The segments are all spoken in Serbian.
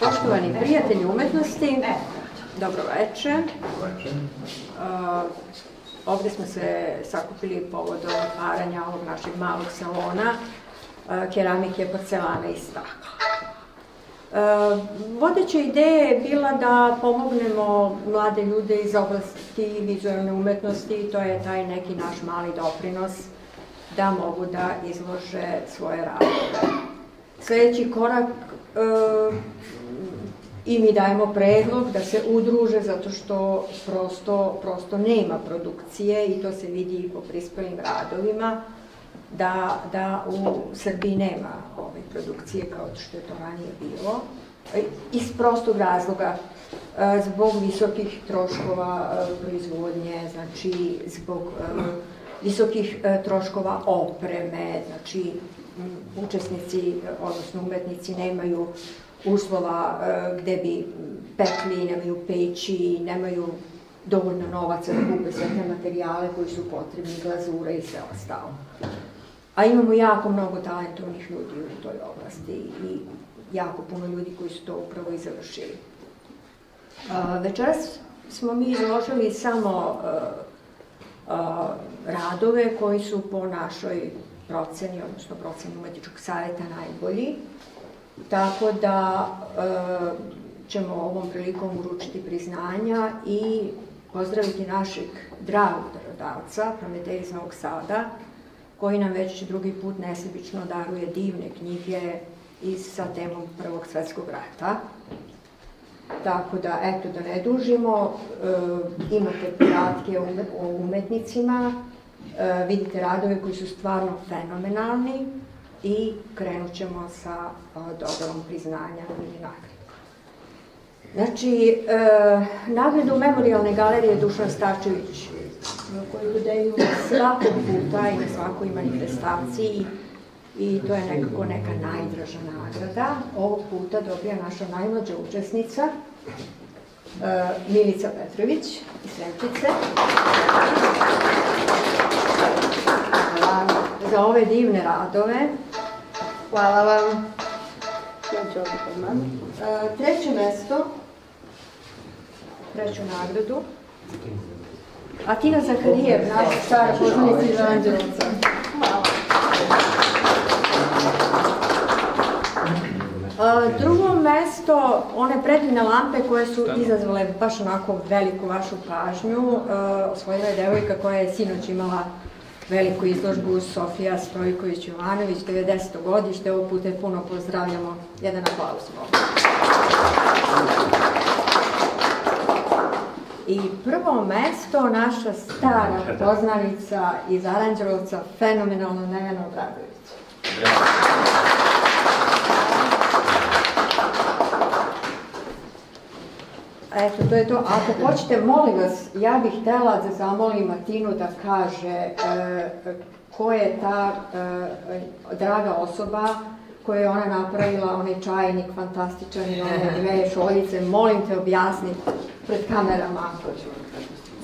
Poštovani prijatelji umetnosti, dobro veče. Uh, ovde smo se sakupili povodom otvaranja ovog našeg malog salona uh, keramike, porcelana i stakla. Uh, vodeća ideja je bila da pomognemo mlade ljude iz oblasti vizualne umetnosti, to je taj neki naš mali doprinos da mogu da izlože svoje radove. Sledeći korak uh, i mi dajemo predlog da se udruže zato što prosto, prosto nema produkcije i to se vidi i po prispelim radovima da, da u Srbiji nema ove produkcije kao što je to ranije bilo iz prostog razloga e, zbog visokih troškova e, proizvodnje, znači zbog e, visokih troškova opreme, znači učesnici, odnosno umetnici nemaju uslova e, gde bi pekli, nemaju peći, nemaju dovoljno novaca da kupe sve te materijale koji su potrebni, glazure i sve ostalo. A imamo jako mnogo talentovnih ljudi u toj oblasti i jako puno ljudi koji su to upravo i završili. Večeras smo mi izložili samo e, radove koji su po našoj proceni, odnosno proceni umetničkog savjeta najbolji. Tako da e, ćemo ovom prilikom uručiti priznanja i pozdraviti našeg dragog darodavca, Prometej iz Novog Sada, koji nam već drugi put nesebično daruje divne knjige iz, sa temom Prvog svetskog rata. Tako da, eto, da ne dužimo, e, imate podatke o umetnicima, e, vidite radove koji su stvarno fenomenalni, i krenut ćemo sa dodarom priznanja ili nagradu. Znači, e, nagradu Memorialne galerije Dušan Starčević, koju dodeju svakog puta i na svakoj manifestaciji i to je nekako neka najdraža nagrada. Ovog puta dobija naša najmlađa učesnica, e, Milica Petrović iz Sremčice. Za ove divne radove Hvala vam. E, treće mesto, treću nagradu. Atina Zakarijev, naša stara poznanica iz Anđelovca. Hvala. Drugo mesto, one predivne lampe koje su izazvale baš onako veliku vašu pažnju, osvojila je devojka koja je sinoć imala veliku izložbu Sofija Stojković-Jovanović, 90. godište, ovog puta je puno pozdravljamo. Jedan aplauz. I prvo mesto, naša stara poznanica iz Aranđelovca, fenomenalno Nevena Obradović. Eto, to je to. Ako hoćete, molim vas, ja bih htela da zamolim Matinu da kaže e, ko je ta e, draga osoba koja je ona napravila, onaj čajnik fantastičan i one dve šoljice. Molim te, objasni pred kamerama.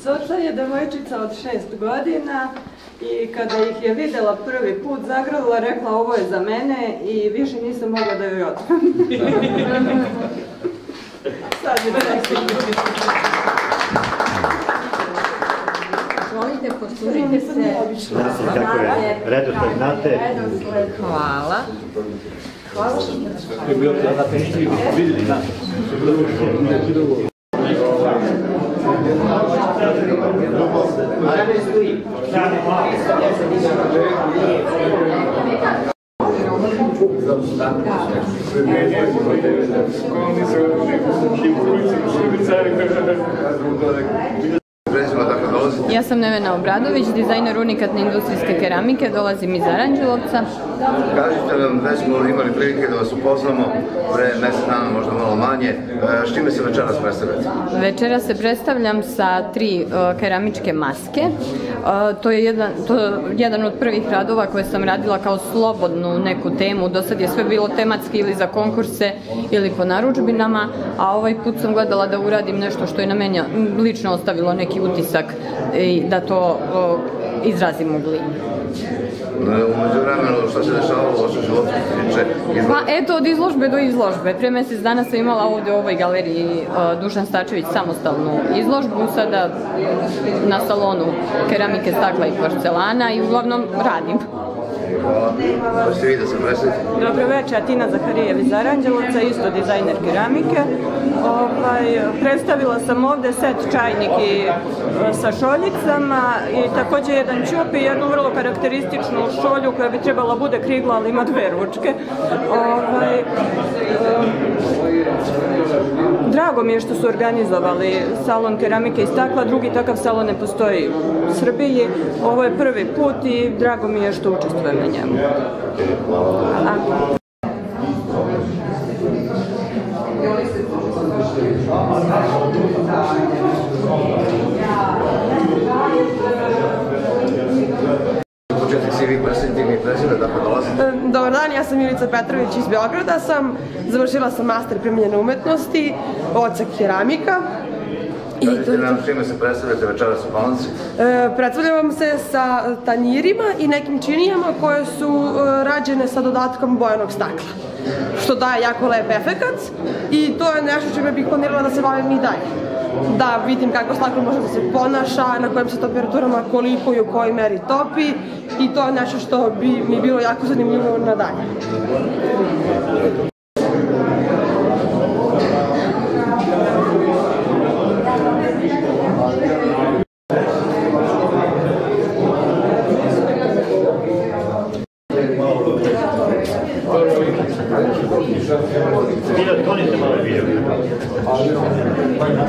Zoca je devojčica od šest godina i kada ih je videla prvi put zagrlila, rekla ovo je za mene i više nisam mogla da joj otvam. Sad je Izvolite, poslužite se. Kako je? Redosled znate? Hvala. Hvala što ste Je bio na pešti, vidjeli nas. Ja sam Nevena Obradović, dizajner unikatne industrijske keramike, dolazim iz Aranđelovca. Kažite nam, već smo imali prilike da vas upoznamo pre mesec dana, možda malo manje. E, s čime se večeras predstavljate? Večera se predstavljam sa tri uh, keramičke maske. Uh, A, to je jedan, to je jedan od prvih radova koje sam radila kao slobodnu neku temu. Do sad je sve bilo tematski ili za konkurse ili po naručbinama, a ovaj put sam gledala da uradim nešto što je na meni lično ostavilo neki utisak i da to o, izrazim u glini. Umeđu vremenu šta se dešavalo u vašem životu tiče izložbe? Pa eto, od izložbe do izložbe. Pre mesec dana sam imala ovde u ovoj galeriji Dušan Stačević samostalnu izložbu, sada na salonu keramike, stakla i porcelana i uglavnom radim. Hvala. Dobro večer, Tina Zaharijev iz Aranđelovca, isto dizajner keramike. Ovaj, predstavila sam ovde set čajnik i e, sa šoljicama i takođe jedan čup i jednu vrlo karakterističnu šolju koja bi trebala bude krigla, ali ima dve ručke. Ovaj, Drago mi je što su organizovali salon keramike i stakla, drugi takav salon ne postoji u Srbiji. Ovo je prvi put i drago mi je što učestvujem na njemu. Hvala. Početak ja sam Milica Petrović iz Beograda sam. Završila sam master primjenjene umetnosti, odsek keramika. I to, nam čime se predstavljate večeras u Palanci. e, predstavljam se sa tanjirima i nekim činijama koje su e, rađene sa dodatkom bojanog stakla, što daje jako lep efekat i to je nešto čime bih planirala da se bavim i dalje. Da vidim kako staklo može da se ponaša, na kojim se temperaturama, koliko i u kojoj meri topi i to je nešto što bi mi bilo jako zanimljivo nadalje. Video.